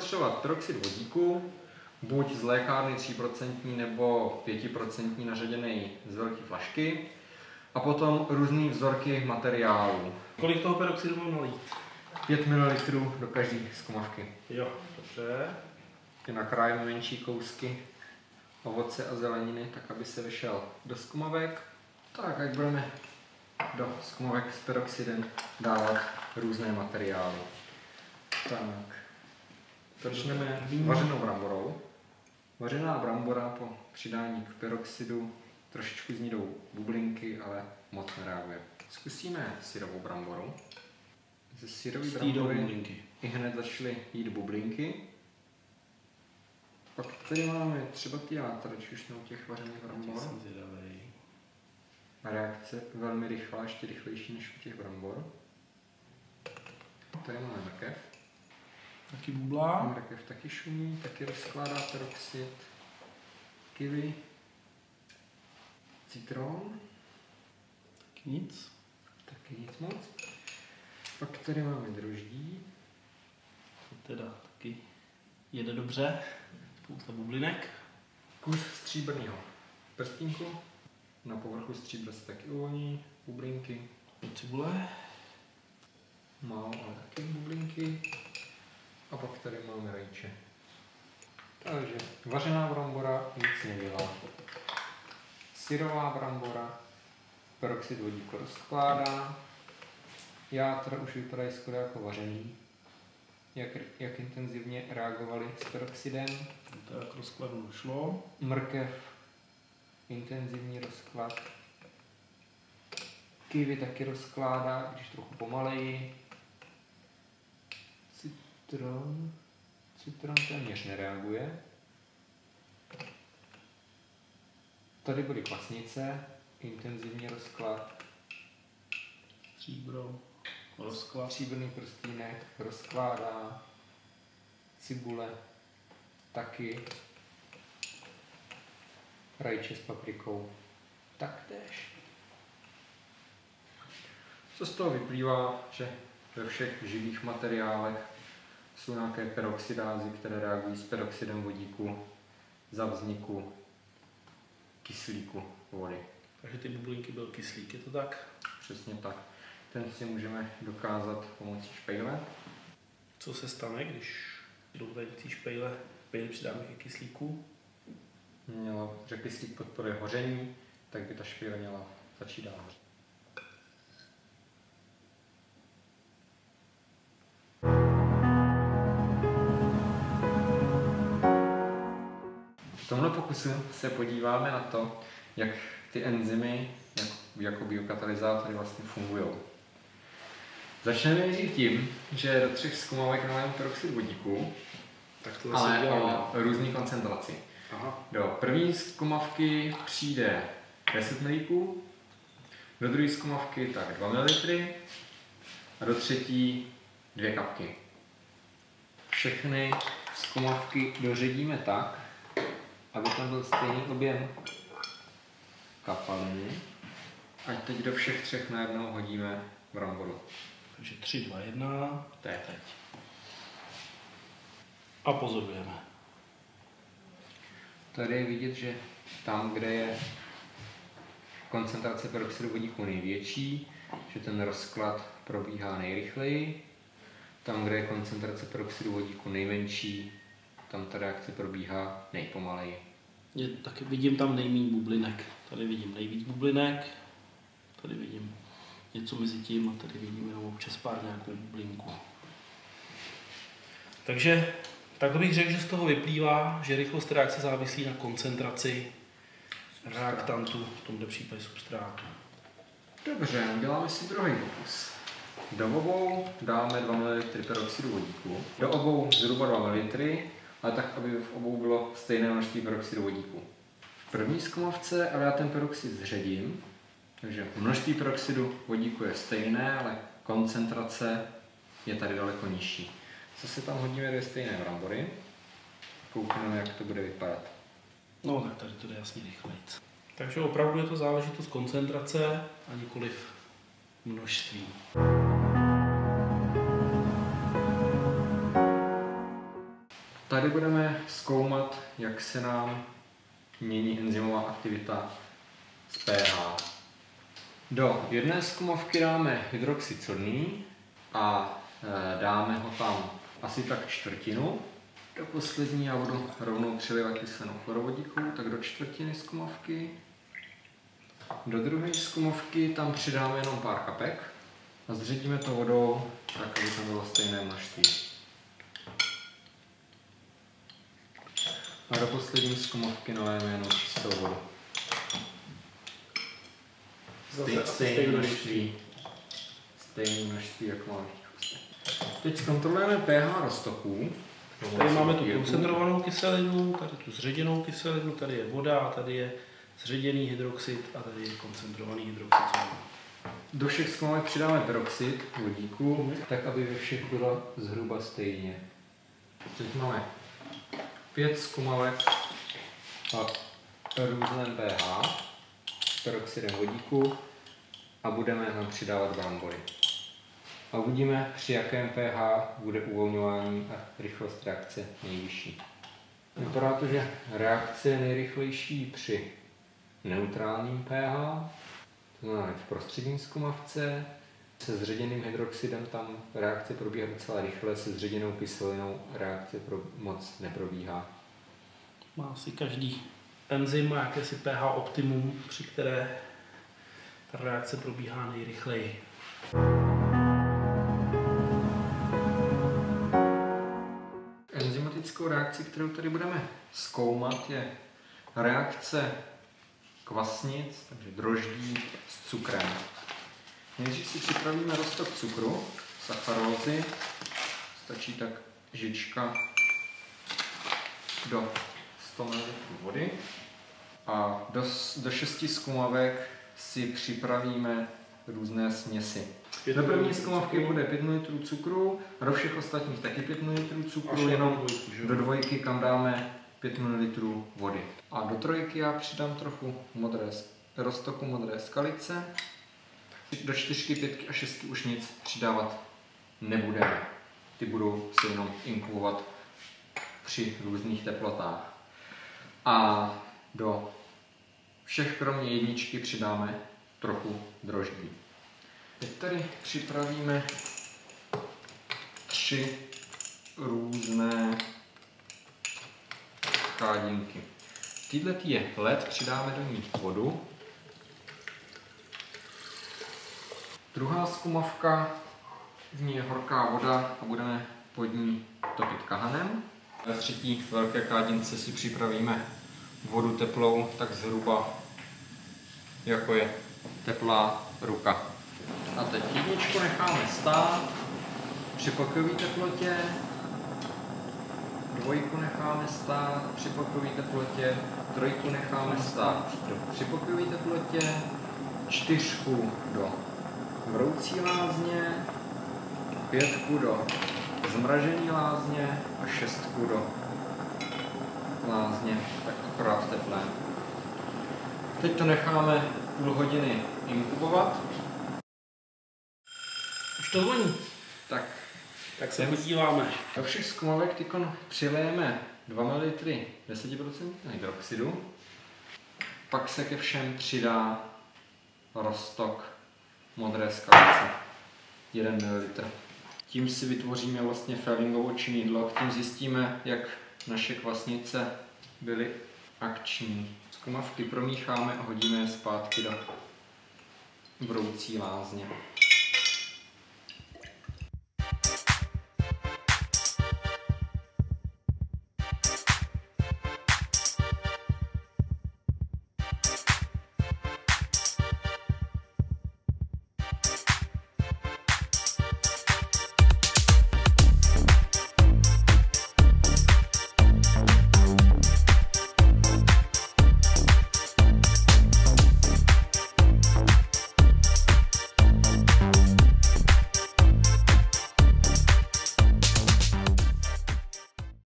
potřebovat peroxid vodíku, buď z lékárny 3% nebo 5% naředěný z velké flašky, a potom různé vzorky materiálů. Kolik toho peroxidu mám nalít? 5 ml do každé zkumavky. Jo, dobře. Ty nakrájeme menší kousky ovoce a zeleniny, tak aby se vyšel do skumavek. Tak, jak budeme do skumavek s peroxidem dávat různé materiály. Tak, začneme vařenou bramborou. Vařená brambora po přidání k peroxidu trošičku z ní jdou bublinky, ale moc nereaguje. Zkusíme syrovou bramboru. Ze syrové brambory bublinky. i hned začaly jít bublinky. Pak tady máme třeba ty játra, či už u těch vařených brambor. Reakce velmi rychlá, ještě rychlejší než u těch brambor. Tady máme mrkev. Taky bublá. Mrkev taky šumí, taky rozkládá peroxid. Kiwi. Citron. Taky nic. Taky nic moc. Pak tady máme droždí. To teda taky jede dobře. Spousta bublinek. Kus stříbrného prstínku. Na povrchu stříbra se taky uvolní bublinky. Cibule. Málo, ale taky bublinky. A pak tady máme rajče. Takže vařená brambora nic nedělá. Syrová brambora peroxid vodíku rozkládá. Játra už vypadají skoro jako vařený. Jak, jak intenzivně reagovali s peroxidem. To jak rozkladu došlo. Mrkev, intenzivní rozklad. Kiwi taky rozkládá, když trochu pomaleji. Citron, citron téměř nereaguje. Tady byly kvasnice, intenzivní rozklad. Stříbro. Rozklad. Stříbrný prstínek rozkládá. Cibule taky. Rajče s paprikou taktéž. Co z toho vyplývá, že ve všech živých materiálech jsou nějaké peroxidázy, které reagují s peroxidem vodíku za vzniku kyslíku vody. Takže ty bublinky byl kyslík, je to tak? Přesně tak. Ten si můžeme dokázat pomocí špejle. Co se stane, když do té špejle, špejle přidáme ke kyslíku? Měla, že kyslík podporuje hoření, tak by ta špejle měla začít dál hořet. Tomhle pokusu se podíváme na to, jak ty enzymy jako, jako biokatalyzátory vlastně fungují. Začneme nejdřív tím, že do třech zkumavek nalijeme peroxid vodíku, Tak to ale o různé koncentraci. Aha. Do první zkumavky přijde 10 ml, do druhé zkumavky tak 2 ml a do třetí dvě kapky. Všechny zkumavky doředíme tak, aby tam byl stejný objem kapaliny. A teď do všech třech najednou hodíme bramboru. Takže 3, 2, 1. To je Teď. A pozorujeme. Tady je vidět, že tam, kde je koncentrace peroxidu vodíku největší, že ten rozklad probíhá nejrychleji. Tam, kde je koncentrace peroxidu vodíku nejmenší, tam ta reakce probíhá nejpomaleji. Je, taky vidím tam nejméně bublinek. Tady vidím nejvíc bublinek. Tady vidím něco mezi tím a tady vidím jenom občas pár nějakou bublinku. Takže takhle bych řekl, že z toho vyplývá, že rychlost reakce závislí na koncentraci reaktantu, v tomto případě substrátu. Dobře, uděláme si druhý pokus. Do obou dáme 2 ml peroxidu vodíku. Do obou zhruba 2 ml, ale tak, aby v obou bylo stejné množství peroxidu vodíku. V první zkumavce ale já ten peroxid zředím, takže množství peroxidu vodíku je stejné, ale koncentrace je tady daleko nižší. Zase tam hodíme dvě stejné brambory. Koukneme, jak to bude vypadat. No tak tady to jde jasně rychleji. Takže opravdu je to záležitost koncentrace a nikoliv množství. Tady budeme zkoumat, jak se nám mění enzymová aktivita z pH. Do jedné zkumovky dáme hydroxid sodný a e, dáme ho tam asi tak čtvrtinu. Do poslední já budu rovnou přelivat kyselou chlorovodíkovou, tak do čtvrtiny zkumovky. Do druhé zkumovky tam přidáme jenom pár kapek a zředíme to vodou, tak aby to bylo stejné množství. A do poslední zkumovky naléjeme jenom čistou vodu. Stej, stejné množství. Stejné množství, jako máme Teď zkontrolujeme pH roztoků. Tady máme tu koncentrovanou kyselinu, tady tu zředěnou kyselinu, tady je voda, tady je zředěný hydroxid a tady je koncentrovaný hydroxid. Do všech zkumovek přidáme peroxid vodíku, mm. tak aby ve všech bylo zhruba stejně. Teď máme pět zkumovek a různém pH peroxidem vodíku a budeme tam přidávat brambory. A uvidíme, při jakém pH bude uvolňování a rychlost reakce nejvyšší. Vypadá to, že reakce je nejrychlejší při neutrálním pH, to znamená v prostřední zkumavce, se zředěným hydroxidem tam reakce probíhá docela rychle, se zředěnou kyselinou reakce pro, moc neprobíhá. Má si každý enzym má jakési pH optimum, při které ta reakce probíhá nejrychleji. Enzymatickou reakci, kterou tady budeme zkoumat, je reakce kvasnic, takže droždí s cukrem. Nejdřív si připravíme roztok cukru, sacharózy, stačí tak žička do 100 ml vody a do, do 6 zkumavek si připravíme různé směsi. Do první zkumavky bude 5 ml cukru, do všech ostatních taky 5 ml cukru, jenom do dvojky, kam dáme 5 ml vody. A do trojky já přidám trochu modré, roztoku modré skalice. Do čtyřky, pětky a šestky už nic přidávat nebudeme. Ty budou se jenom inklovat při různých teplotách. A do všech kromě jedničky přidáme trochu droždí. Teď tady připravíme tři různé kádinky. Týhle je led, přidáme do ní vodu. Druhá zkumavka, v ní je horká voda a budeme pod ní topit kahanem. Ve třetí velké kádince si připravíme vodu teplou, tak zhruba jako je teplá ruka. A teď jedničku necháme stát při pokojové teplotě, dvojku necháme stát při pokojové teplotě, trojku necháme stát při pokojové teplotě, čtyřku do vroucí lázně, pětku do zmražený lázně a šestku do lázně, tak akorát teplé. Teď to necháme půl hodiny inkubovat. Už to voní. Tak, tak se podíváme. Do všech zkumovek tykon přilejeme 2 ml 10% hydroxidu. Pak se ke všem přidá roztok modré skalice 1 ml. Tím si vytvoříme vlastně Fellingovo činidlo, tím zjistíme, jak naše kvasnice byly akční. Zkumavky promícháme a hodíme je zpátky do broucí lázně.